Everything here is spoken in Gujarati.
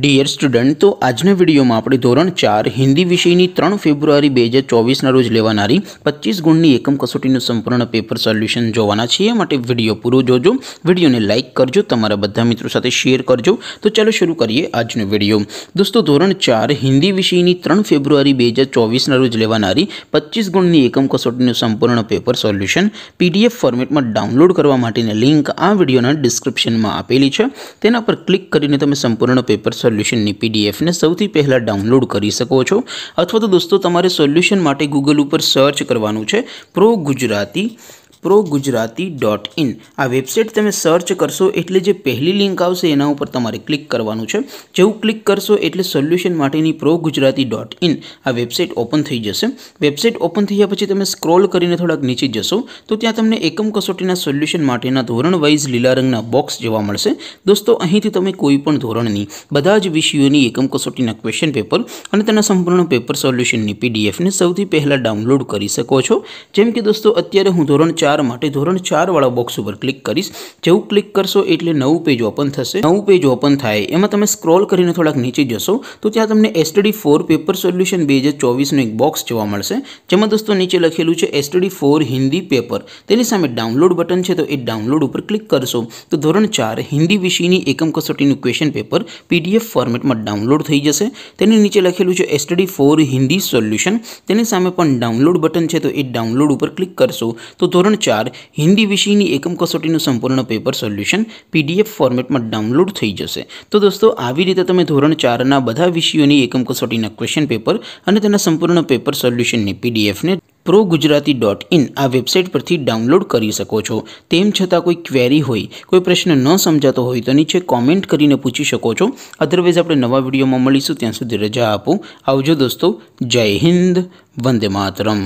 डियर स्टूडेंट तो आज ने वीडियो मा आपरी ધોરણ 4 હિન્દી વિષયની 3 ફેબ્રુઆરી 2024 ના રોજ લેવાણારી 25 ગુણની એકમ કસોટીનું સંપૂર્ણ પેપર સોલ્યુશન જોવાના છે માટે વિડિયો પૂરો જોજો વિડિયોને લાઈક કરજો તમારા બધા મિત્રો સાથે શેર કરજો તો ચલો શરુ કરીએ આજનો વિડિયો દોસ્તો ધોરણ 4 હિન્દી વિષયની 3 ફેબ્રુઆરી 2024 ના રોજ લેવાણારી 25 ગુણની એકમ કસોટીનું સંપૂર્ણ પેપર સોલ્યુશન PDF ફોર્મેટમાં ડાઉનલોડ કરવા માટેની લિંક આ વિડિયોના ડિસ્ક્રિપ્શનમાં આપેલી છે તેના પર ક્લિક કરીને તમે સંપૂર્ણ પેપર सोल्यूशन निपीडीएफ ને સૌથી પહેલા ડાઉનલોડ કરી શકો છો અથવા તો દોસ્તો તમારે સોલ્યુશન માટે Google ઉપર સર્ચ કરવાનું છે pro Gujarati pro Gujarati dot in આ વેબસાઇટ તમે સર્ચ કરશો એટલે જે પહેલી લિંક આવશે એના ઉપર તમારે ક્લિક કરવાનું છે જેવું ક્લિક કરશો એટલે સોલ્યુશન માટેની પ્રો ગુજરાતી ડોટ ઇન આ વેબસાઇટ ઓપન થઈ જશે વેબસાઇટ ઓપન થયા પછી તમે સ્ક્રોલ કરીને થોડાક નીચે જશો તો ત્યાં તમને એકમ કસોટીના સોલ્યુશન માટેના ધોરણ વાઇઝ લીલા રંગના બોક્સ જોવા મળશે દોસ્તો અહીંથી તમે કોઈ પણ ધોરણની બધા જ વિષયોની એકમ કસોટીના ક્વેશ્ચન પેપર અને તેના સંપૂર્ણ પેપર સોલ્યુશનની પીડીએફને સૌથી પહેલાં ડાઉનલોડ કરી શકો છો જેમ કે દોસ્તો અત્યારે હું ધોરણ ચાર તાર મટી ધોરણ 4 વાળો બોક્સ ઉપર ક્લિક કરિસ જેઉ ક્લિક કરશો એટલે નવું પેજ ઓપન થશે નવું પેજ ઓપન થાય એમાં તમે સ્ક્રોલ કરીને થોડક નીચે જશો તો ત્યાં તમને STD 4 પેપર સોલ્યુશન 2024 નો એક બોક્સ જોવા મળશે જેમ આ દોસ્તો નીચે લખેલું છે STD 4 હિન્દી પેપર તેની સામે ડાઉનલોડ બટન છે તો એ ડાઉનલોડ ઉપર ક્લિક કરશો તો ધોરણ 4 હિન્દી વિષયની એકમ કસોટીનું ક્વેશ્ચન પેપર PDF ફોર્મેટમાં ડાઉનલોડ થઈ જશે તેની નીચે લખેલું છે STD 4 હિન્દી સોલ્યુશન તેની સામે પણ ડાઉનલોડ બટન છે તો એ ડાઉનલોડ ઉપર ક્લિક કરશો તો ધોરણ ચાર હિન્દી વિષયની એકમ કસોટીનો સંપૂર્ણ પેપર સોલ્યુશન પીડીએફ ફોર્મેટમાં ડાઉનલોડ થઈ જશે તો દોસ્તો આવી રીતે તમે ધોરણ 4 ના બધા વિષયોની એકમ કસોટીના ક્વેશ્ચન પેપર અને તેના સંપૂર્ણ પેપર સોલ્યુશનને પીડીએફ ને પ્રોગુજરાતી.in આ વેબસાઈટ પરથી ડાઉનલોડ કરી શકો છો તેમ છતાં કોઈ ક્વેરી હોય કોઈ પ્રશ્ન ન સમજતો હોય તો નીચે કમેન્ટ કરીને પૂછી શકો છો અધરવાઇઝ આપણે નવા વિડિયોમાં મળીશું ત્યાં સુધી રજા આપું આવજો દોસ્તો જય હિન્દ વંદે માતરમ